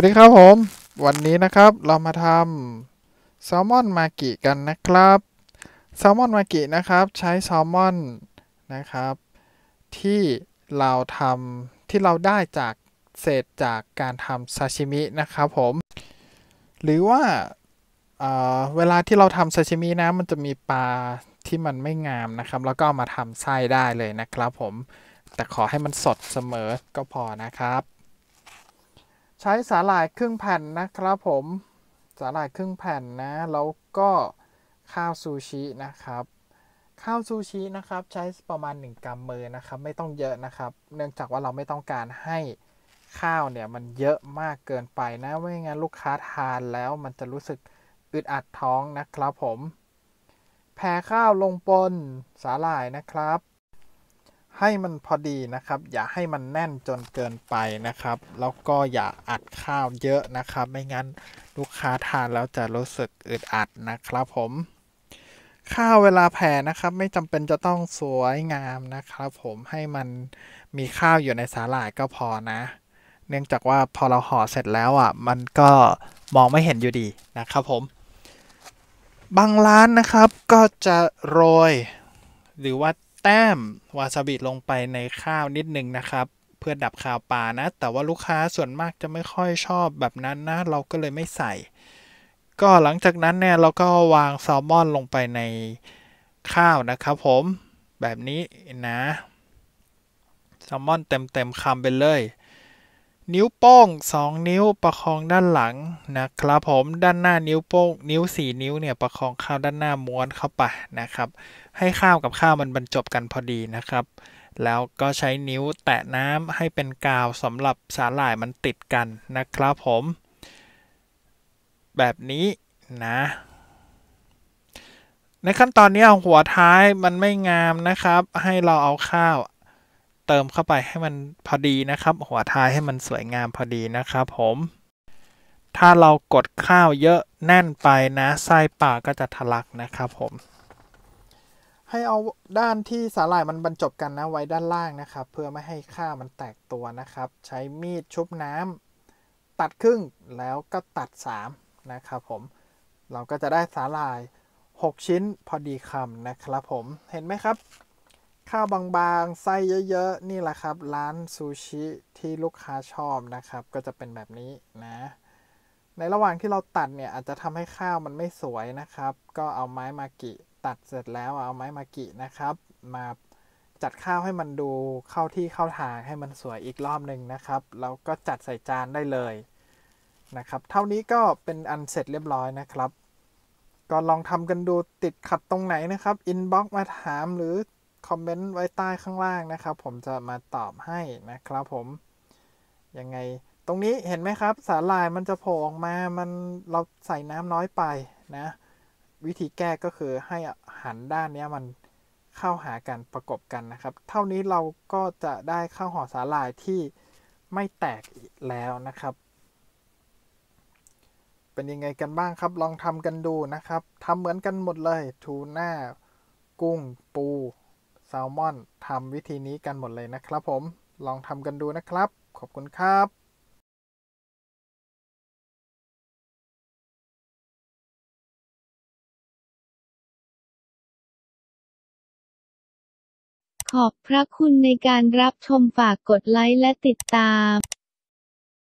วัสดีครับผม วันนี้นะครับเรามาทำแซลมอนมากิกันนะครับแซลมอนมากินะครับ ใช้แซลมอนนะครับ ที่เราทำที่เราได้จากเศษจากการทำซาชิมินะครับผม หรือว่าเเวลาที่เราทำซาชิมินะมันจะมีปลาที่มันไม่งามนะครับ แล้วก็ามาทำไส้ได้เลยนะครับผม แต่ขอให้มันสดเสมอก็พอนะครับ ใช้สาหร่ายครึ่งแผ่นนะครับผมสาหร่ายครึ่งแผ่นนะ แล้วก็ข้าวซูชินะครับ ข้าวซูชินะครับใช้ประมาณ 1กรัมมือนะครับ ไม่ต้องเยอะนะครับ เนื่องจากว่าเราไม่ต้องการให้ข้าวเนี่ยมันเยอะมากเกินไปนะไม่งั้นลูกค้าทานแล้วมันจะรู้สึกอึดอัดท้องนะครับผม แผ่ข้าวลงบนสาหร่ายนะครับ ให้มันพอดีนะครับ อย่าให้มันแน่นจนเกินไปนะครับ แล้วก็อย่าอัดข้าวเยอะนะครับ ไม่งั้นลูกค้าทานแล้วจะรู้สึกอึดอัดนะครับผมข้าวเวลาแผ่นะครับ ไม่จำเป็นจะต้องสวยงามนะครับ ผมให้มันมีข้าวอยู่ในสาหร่ายก็พอนะ เนื่องจากว่าพอเราห่อเสร็จแล้วอะ มันก็มองไม่เห็นอยู่ดีนะครับผม บางร้านนะครับก็จะโรย หรือว่า แต้มวาซาบิลงไปในข้าวนิดนึงนะครับ เพื่อดับคาวปลานะ แต่ว่าลูกค้าส่วนมากจะไม่ค่อยชอบแบบนั้นนะ เราก็เลยไม่ใส่ ก็หลังจากนั้นเนี่ยเราก็วางแซลมอนลงไปในข้าวนะครับผมแบบนี้นะแซลมอนเต็มๆคำไปเลย นิ้วโป้ง 2 นิ้วประคองด้านหลังนะครับผมด้านหน้านิ้วโป้ง นิ้ว 4 นิ้วเนี่ยประคองข้าวด้านหน้าม้วนเข้าไปนะครับ ให้ข้าวกับข้าวมันบรรจบกันพอดีนะครับ แล้วก็ใช้นิ้วแตะน้ำให้เป็นกาวสำหรับสาหร่ายมันติดกันนะครับผม แบบนี้นะในขั้นตอนนี้หัวท้ายมันไม่งามนะครับ ให้เราเอาข้าว เติมเข้าไปให้มันพอดีนะครับ หัวท้ายให้มันสวยงามพอดีนะครับผม ถ้าเรากดข้าวเยอะแน่นไปนะไส้ปากก็จะทะลักนะครับผม ให้เอาด้านที่สาหร่ายมันบรรจบกันนะไว้ด้านล่างนะครับ เพื่อไม่ให้ข้าวมันแตกตัวนะครับ ใช้มีดชุบน้ำตัดครึ่งแล้วก็ตัด3นะครับผมเราก็จะได้สาหร่าย 6 ชิ้นพอดีคำนะครับผมเห็นไหมครับ ข้าวบางๆ ไส้เยอะๆ นี่แหละครับ ร้านซูชิที่ลูกค้าชอบนะครับ ก็จะเป็นแบบนี้นะ ในระหว่างที่เราตัดเนี่ยอาจจะทำให้ข้าวมันไม่สวยนะครับ ก็เอาไม้มากิตัดเสร็จแล้วเอาไม้มากินะครับ มาจัดข้าวให้มันดูเข้าที่เข้าทางให้มันสวยอีกรอบหนึ่งนะครับ แล้วก็จัดใส่จานได้เลยนะครับ เท่านี้ก็เป็นอันเสร็จเรียบร้อยนะครับ ก็ลองทำกันดูติดขัดตรงไหนนะครับ inbox มาถามหรือ คอมเมนต์ไว้ใต้ข้างล่างนะครับ ผมจะมาตอบให้นะครับผม ยังไงตรงนี้เห็นไหมครับ สาหร่ายมันจะโผล่ออกมา มันเราใส่น้ำน้อยไปนะ วิธีแก้ก็คือให้หันด้านนี้มันเข้าหากันประกบกันนะครับ เท่านี้เราก็จะได้ข้าวห่อสาหร่ายที่ไม่แตกแล้วนะครับ เป็นยังไงกันบ้างครับ ลองทำกันดูนะครับทำเหมือนกันหมดเลยทูน่ากุ้งปู แซลมอนทำวิธีนี้กันหมดเลยนะครับผม ลองทำกันดูนะครับ ขอบคุณครับขอบพระคุณในการรับชมฝากกดไลค์และติดตาม